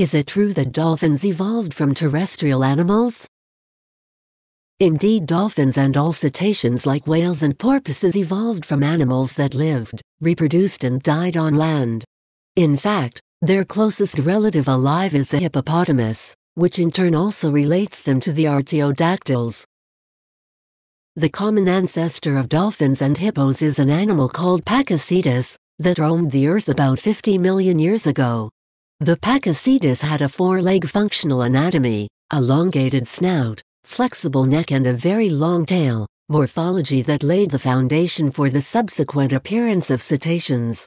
Is it true that dolphins evolved from terrestrial animals? Indeed dolphins and all cetaceans like whales and porpoises evolved from animals that lived, reproduced and died on land. In fact, their closest relative alive is the hippopotamus, which in turn also relates them to the artiodactyls. The common ancestor of dolphins and hippos is an animal called Pakicetus, that roamed the earth about 50 million years ago. The Pakicetus had a four-leg functional anatomy, elongated snout, flexible neck and a very long tail, morphology that laid the foundation for the subsequent appearance of cetaceans.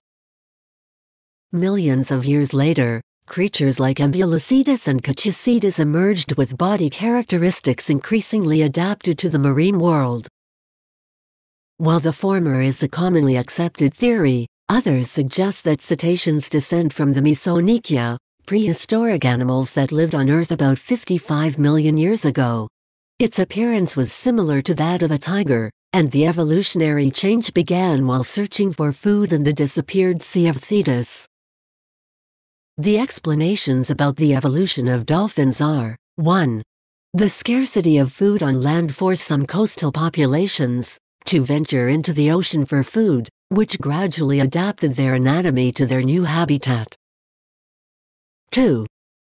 Millions of years later, creatures like Ambulocetus and Kutchicetus emerged with body characteristics increasingly adapted to the marine world. While the former is the commonly accepted theory, others suggest that cetaceans descend from the Mesonychia, prehistoric animals that lived on Earth about 55 million years ago. Its appearance was similar to that of a tiger, and the evolutionary change began while searching for food in the disappeared Sea of Tethys. The explanations about the evolution of dolphins are 1. The scarcity of food on land forced some coastal populations to venture into the ocean for food, which gradually adapted their anatomy to their new habitat. 2.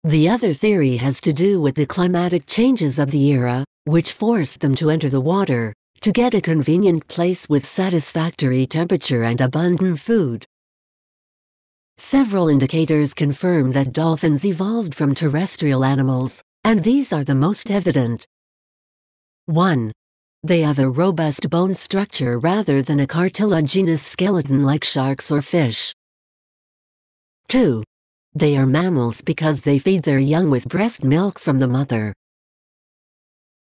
The other theory has to do with the climatic changes of the era, which forced them to enter the water, to get a convenient place with satisfactory temperature and abundant food. Several indicators confirm that dolphins evolved from terrestrial animals, and these are the most evident. 1. They have a robust bone structure rather than a cartilaginous skeleton like sharks or fish. 2. They are mammals because they feed their young with breast milk from the mother.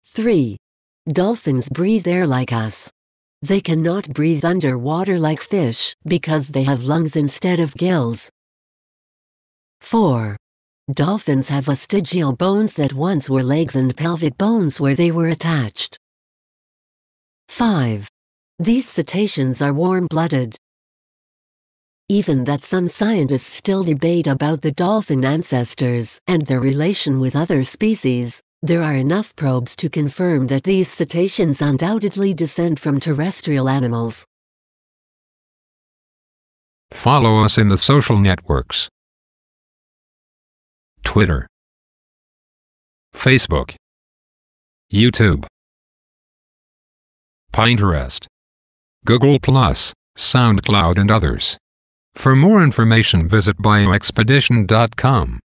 3. Dolphins breathe air like us. They cannot breathe underwater like fish because they have lungs instead of gills. 4. Dolphins have vestigial bones that once were legs and pelvic bones where they were attached. 5. These cetaceans are warm-blooded. Even that some scientists still debate about the dolphin ancestors and their relation with other species, there are enough probes to confirm that these cetaceans undoubtedly descend from terrestrial animals. Follow us in the social networks Twitter, Facebook, YouTube, Pinterest, Google+, SoundCloud and others. For more information visit bioexpedition.com.